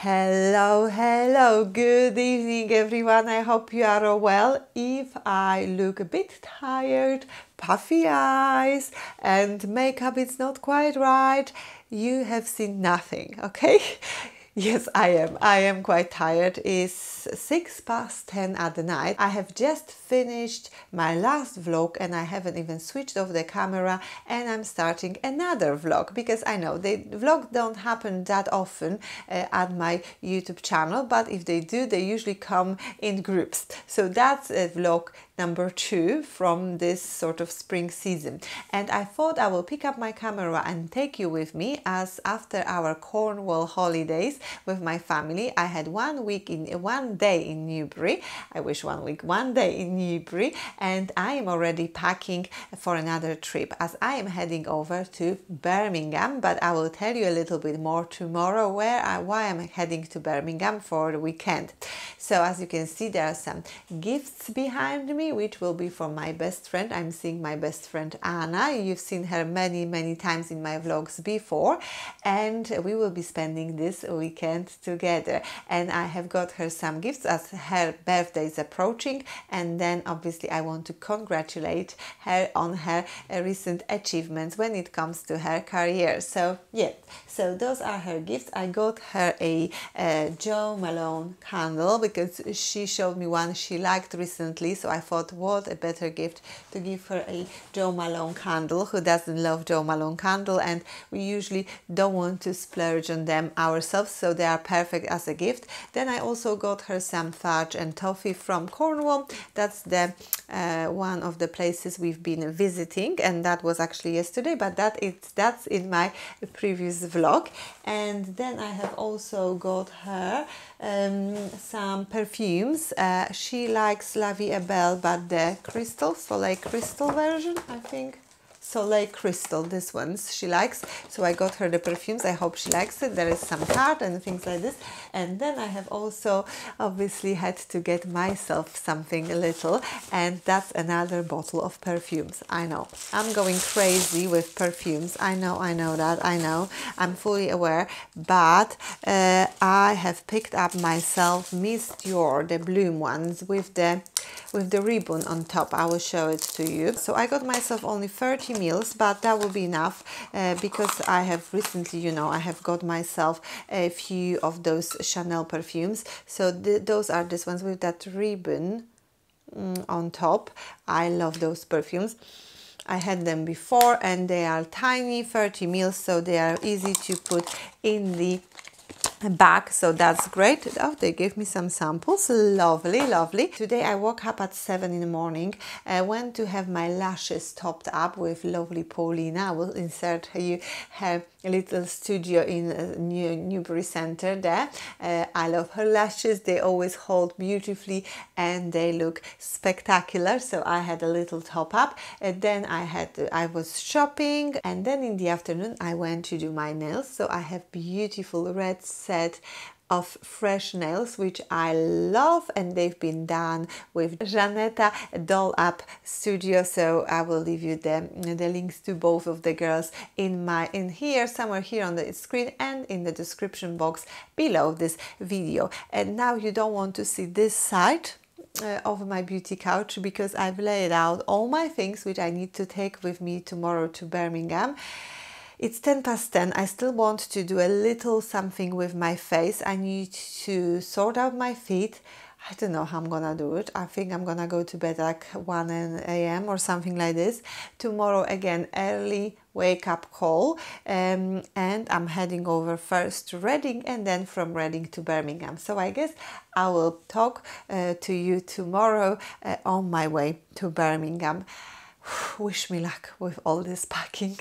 Hello, hello, good evening, everyone. I hope you are all well. If I look a bit tired, puffy eyes, and makeup is not quite right, you have seen nothing, okay? Yes, I am. I am quite tired. It's six past ten at the night. I have just finished my last vlog and I haven't even switched off the camera and I'm starting another vlog because I know the vlog don't happen that often uh, at my YouTube channel, but if they do, they usually come in groups. So that's a vlog number two from this sort of spring season. And I thought I will pick up my camera and take you with me as after our Cornwall holidays with my family, I had one week in one day in Newbury. I wish one week, one day in Newbury, and I am already packing for another trip as I am heading over to Birmingham. But I will tell you a little bit more tomorrow where I, why I'm heading to Birmingham for the weekend. So as you can see, there are some gifts behind me which will be from my best friend. I'm seeing my best friend Anna. You've seen her many, many times in my vlogs before, and we will be spending this weekend together. And I have got her some gifts as her birthday is approaching, and then obviously I want to congratulate her on her uh, recent achievements when it comes to her career. So, yeah, so those are her gifts. I got her a, a Jo Malone candle because she showed me one she liked recently, so I thought what a better gift to give her a Jo Malone candle. Who doesn't love Jo Malone candle? And we usually don't want to splurge on them ourselves, so they are perfect as a gift. Then I also got her some fudge and toffee from Cornwall. That's the uh, one of the places we've been visiting, and that was actually yesterday. But that is that's in my previous vlog. And then I have also got her um, some perfumes. Uh, she likes La Vie Belle, but the crystal, Soleil crystal version, I think. Soleil Crystal, this one she likes. So I got her the perfumes. I hope she likes it. There is some card and things like this. And then I have also obviously had to get myself something a little. And that's another bottle of perfumes. I know. I'm going crazy with perfumes. I know, I know that. I know. I'm fully aware. But uh, I have picked up myself Miss Dior, the Bloom ones with the with the ribbon on top. I will show it to you. So I got myself only 30 mils, but that will be enough uh, because I have recently, you know, I have got myself a few of those Chanel perfumes. So th those are these ones with that ribbon mm, on top. I love those perfumes. I had them before and they are tiny 30 mils so they are easy to put in the back so that's great. Oh they gave me some samples. Lovely lovely. Today i woke up at seven in the morning. I went to have my lashes topped up with lovely paulina. I will insert you her little studio in uh, New Newbury Center there. Uh, I love her lashes. They always hold beautifully and they look spectacular. So I had a little top up. And then I had I was shopping and then in the afternoon I went to do my nails. So I have beautiful red set of fresh nails which I love and they've been done with Żaneta Dolled Up Studio so I will leave you the, the links to both of the girls in my in here somewhere here on the screen and in the description box below this video. And now you don't want to see this side uh, of my beauty couch because I've laid out all my things which I need to take with me tomorrow to Birmingham it's 10 past 10. I still want to do a little something with my face. I need to sort out my feet. I don't know how I'm gonna do it. I think I'm gonna go to bed like 1 a.m. or something like this. Tomorrow again, early wake up call um, and I'm heading over first to Reading and then from Reading to Birmingham. So I guess I will talk uh, to you tomorrow uh, on my way to Birmingham. Wish me luck with all this packing.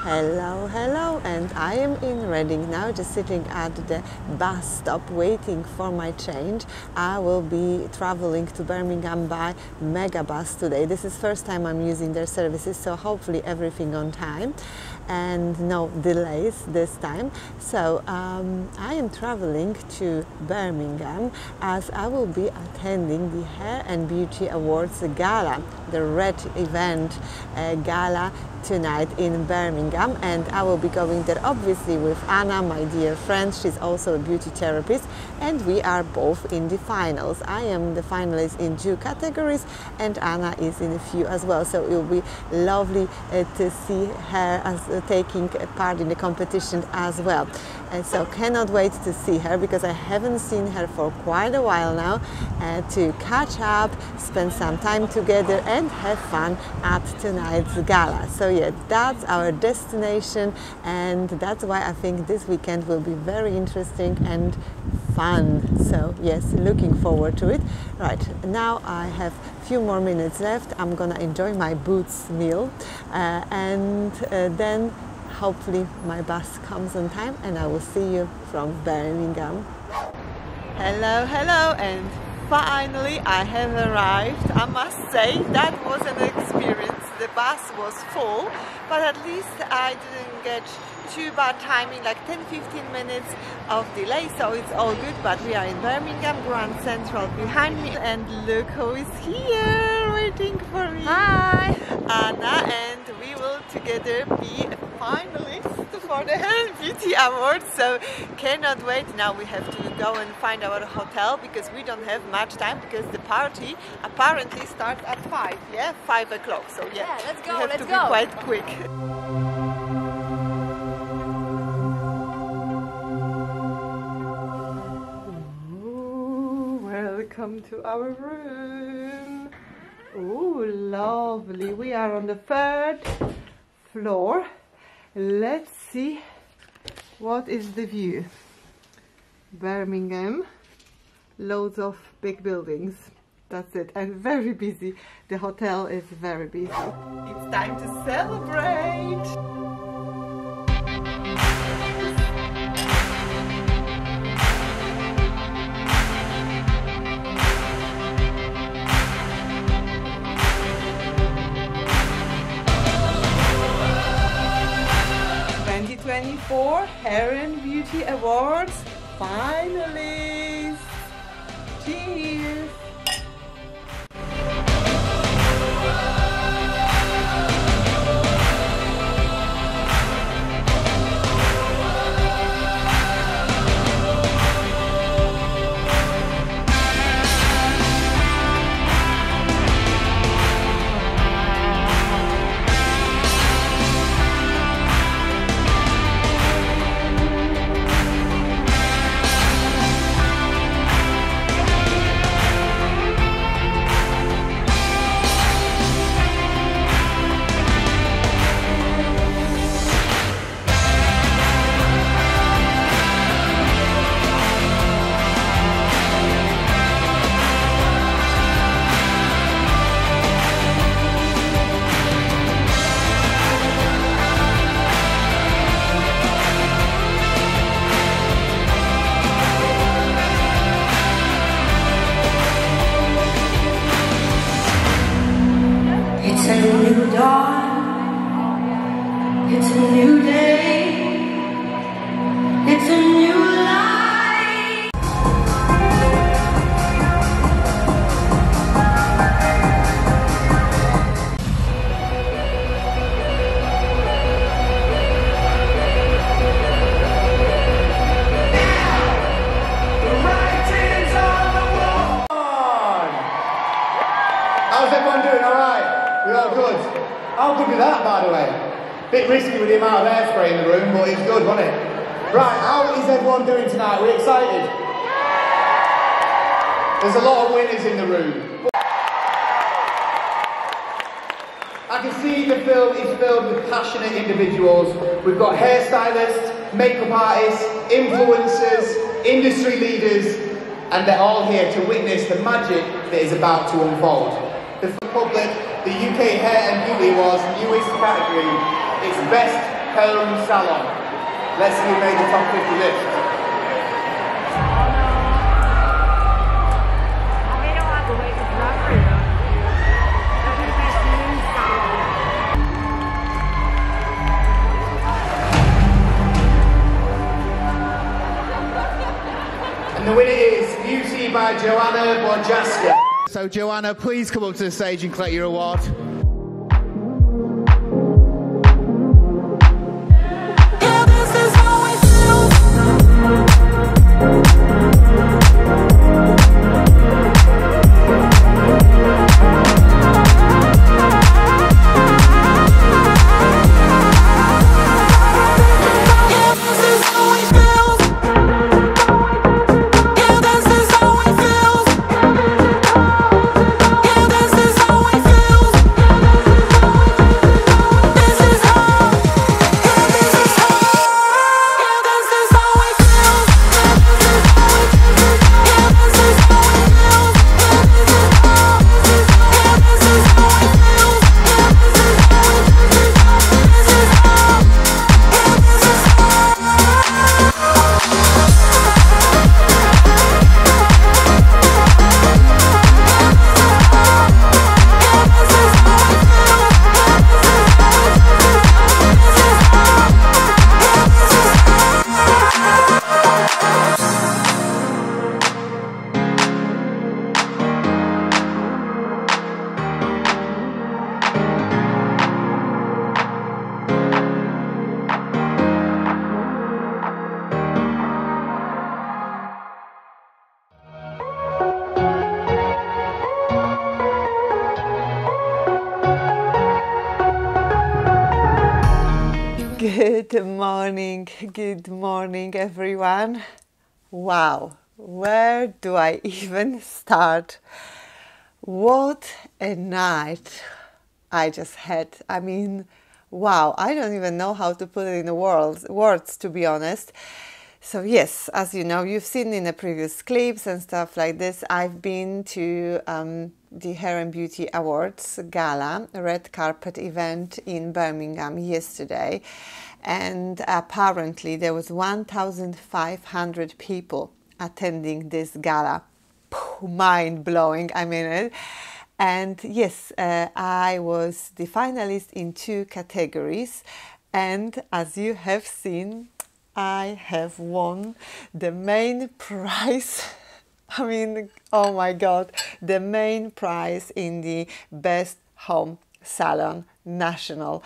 Hello, hello, and I am in Reading now, just sitting at the bus stop waiting for my change. I will be traveling to Birmingham by Megabus today. This is first time I'm using their services, so hopefully everything on time and no delays this time. So um, I am traveling to Birmingham as I will be attending the Hair and Beauty Awards Gala, the Red event uh, gala tonight in Birmingham and I will be going there obviously with Anna, my dear friend. She's also a beauty therapist and we are both in the finals. I am the finalist in two categories and Anna is in a few as well. So it will be lovely uh, to see her as uh, taking part in the competition as well. And so cannot wait to see her because I haven't seen her for quite a while now uh, to catch up, spend some time together and have fun at tonight's gala. So yeah, that's our destination and that's why I think this weekend will be very interesting and fun. So yes, looking forward to it. Right, now I have a few more minutes left. I'm gonna enjoy my boots meal uh, and uh, then hopefully my bus comes on time and I will see you from Birmingham. Hello, hello and finally I have arrived. I must say that was an experience. The bus was full but at least I didn't get too bad timing like 10-15 minutes of delay so it's all good but we are in Birmingham Grand Central behind me and look who is here waiting for me. Hi! Anna and we will together be finalists for the Hair Beauty Awards. So cannot wait. Now we have to go and find our hotel because we don't have much time because the party apparently starts at five. Yeah, five o'clock. So yeah, yeah let's go. We have let's to go. be quite quick. Ooh, welcome to our room. Oh, lovely. We are on the third floor. Let's see what is the view. Birmingham, loads of big buildings. That's it, and very busy. The hotel is very busy. It's time to celebrate! Twenty twenty four Hair and Beauty Awards finalists. Cheers! By the way? Bit risky with the amount of hairspray in the room, but it's good, wasn't it? Right, how is everyone doing tonight? We excited? There's a lot of winners in the room. I can see the film is filled with passionate individuals. We've got hairstylists, makeup artists, influencers, industry leaders, and they're all here to witness the magic that is about to unfold. The public, the UK Hair and Beauty Awards newest category is Best Home Salon. Let's see who made the top 50 list. So Joanna, please come up to the stage and collect your award. Good morning, good morning, everyone. Wow, where do I even start? What a night I just had. I mean, wow, I don't even know how to put it in words, words to be honest. So, yes, as you know, you've seen in the previous clips and stuff like this, I've been to um, the Hair and Beauty Awards gala, red carpet event in Birmingham yesterday. And apparently, there was 1,500 people attending this gala. Mind blowing, I mean it. And yes, uh, I was the finalist in two categories. And as you have seen, I have won the main prize. I mean, oh my god, the main prize in the Best Home Salon National.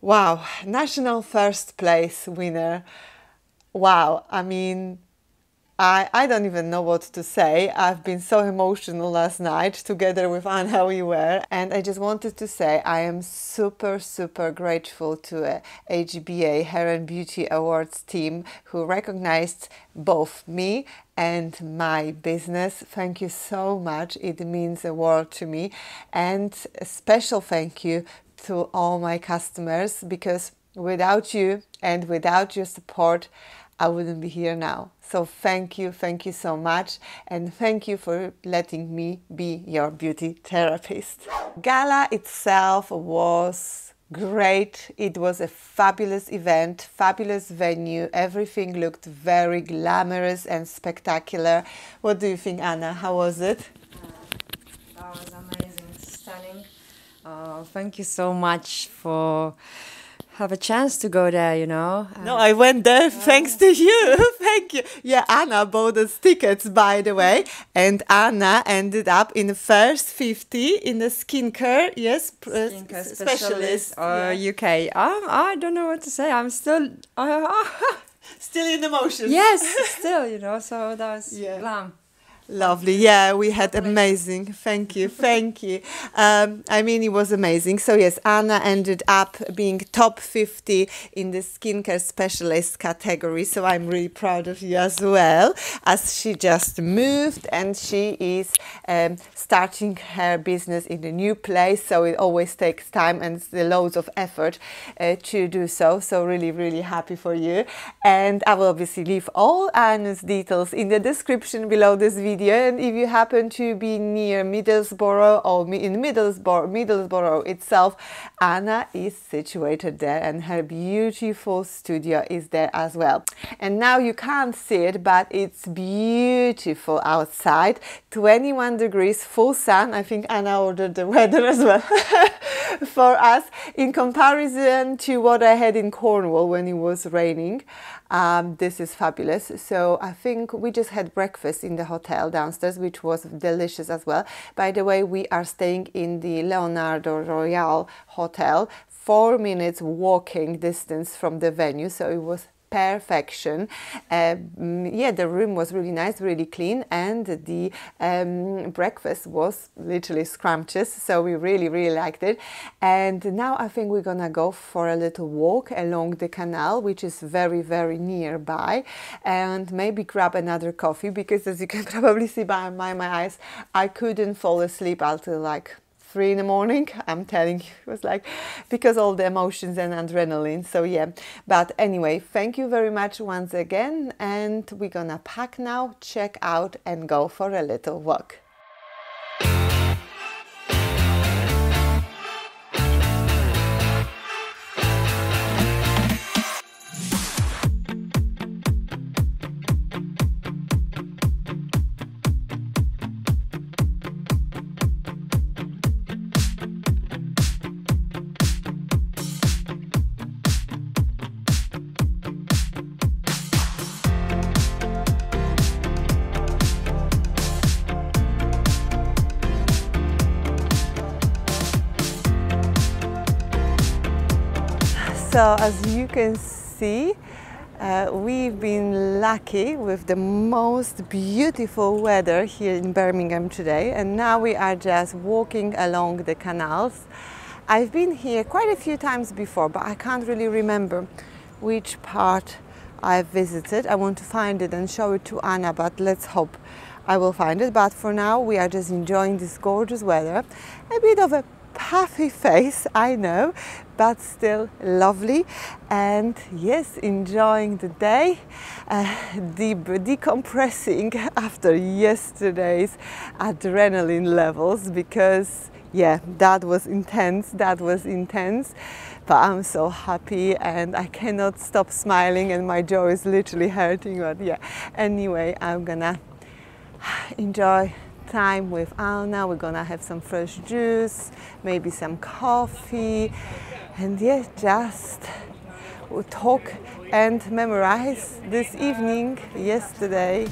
Wow, national first place winner. Wow, I mean, I, I don't even know what to say. I've been so emotional last night together with Anna we were and I just wanted to say I am super super grateful to uh, a HBA Hair and Beauty Awards team who recognized both me and my business. Thank you so much. It means a world to me and a special thank you to all my customers because without you and without your support I wouldn't be here now. So thank you, thank you so much, and thank you for letting me be your beauty therapist. Gala itself was great. It was a fabulous event, fabulous venue. Everything looked very glamorous and spectacular. What do you think, Anna? How was it? That was amazing, stunning. Uh, thank you so much for have a chance to go there. You know. No, I went there thanks to you. Thank you. Yeah, Anna bought us tickets, by the way, and Anna ended up in the first fifty in the skincare. Yes, uh, Skincare s- specialist or Yeah. UK. Um, I don't know what to say. I'm still. Uh, Still in emotions. yes, still. You know. So that was Yeah. glam. Lovely. Yeah, we had amazing. Thank you. Thank you. Um, I mean, it was amazing. So, yes, Anna ended up being top 50 in the skincare specialist category. So, I'm really proud of you as well, as she just moved and she is um, starting her business in a new place. So, it always takes time and loads of effort uh, to do so. So, really, really happy for you. And I will obviously leave all Anna's details in the description below this video. And if you happen to be near Middlesbrough or in Middlesbrough, Middlesbrough itself, Anna is situated there and her beautiful studio is there as well. And now you can't see it, but it's beautiful outside 21 degrees, full sun. I think Anna ordered the weather as well for us in comparison to what I had in Cornwall when it was raining. Um, this is fabulous. So I think we just had breakfast in the hotel downstairs, which was delicious as well. By the way, we are staying in the Leonardo Royal Hotel, four minutes walking distance from the venue. So it was perfection. Uh, yeah, the room was really nice, really clean, and the um, breakfast was literally scrumptious. So we really, really liked it. And now I think we're gonna go for a little walk along the canal, which is very, very nearby, and maybe grab another coffee because, as you can probably see by my, my eyes, I couldn't fall asleep until like three in the morning. I'm telling you, it was like because all the emotions and adrenaline. So yeah, but anyway, thank you very much once again, and we're gonna pack now, check out, and go for a little walk. So as you can see, uh, we've been lucky with the most beautiful weather here in Birmingham today, and now we are just walking along the canals. I've been here quite a few times before, but I can't really remember which part I've visited. I want to find it and show it to Anna, but let's hope I will find it. But for now, we are just enjoying this gorgeous weather. A bit of a puffy face, I know, but still lovely. And yes, enjoying the day, uh, deep, decompressing after yesterday's adrenaline levels because yeah, that was intense. That was intense. But I'm so happy and I cannot stop smiling, and my jaw is literally hurting. But yeah, anyway, I'm gonna enjoy time with Anna. We're gonna have some fresh juice, maybe some coffee, and yeah, just talk and memorize this evening, yesterday.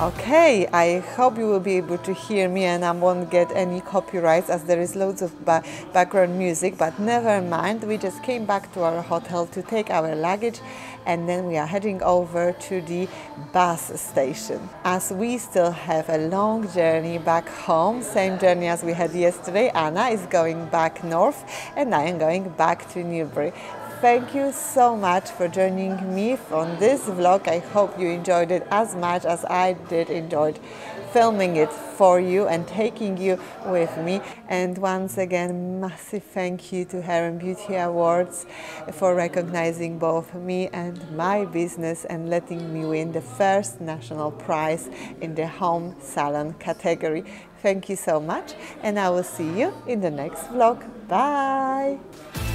Okay, I hope you will be able to hear me and I won't get any copyrights as there is loads of ba background music, but never mind. We just came back to our hotel to take our luggage and then we are heading over to the bus station. As we still have a long journey back home, same journey as we had yesterday, Anna is going back north and I am going back to Newbury. Thank you so much for joining me on this vlog. I hope you enjoyed it as much as I did enjoyed filming it for you and taking you with me. And once again, massive thank you to and Beauty Awards for recognizing both me and my business and letting me win the first national prize in the home salon category. Thank you so much and I will see you in the next vlog. Bye!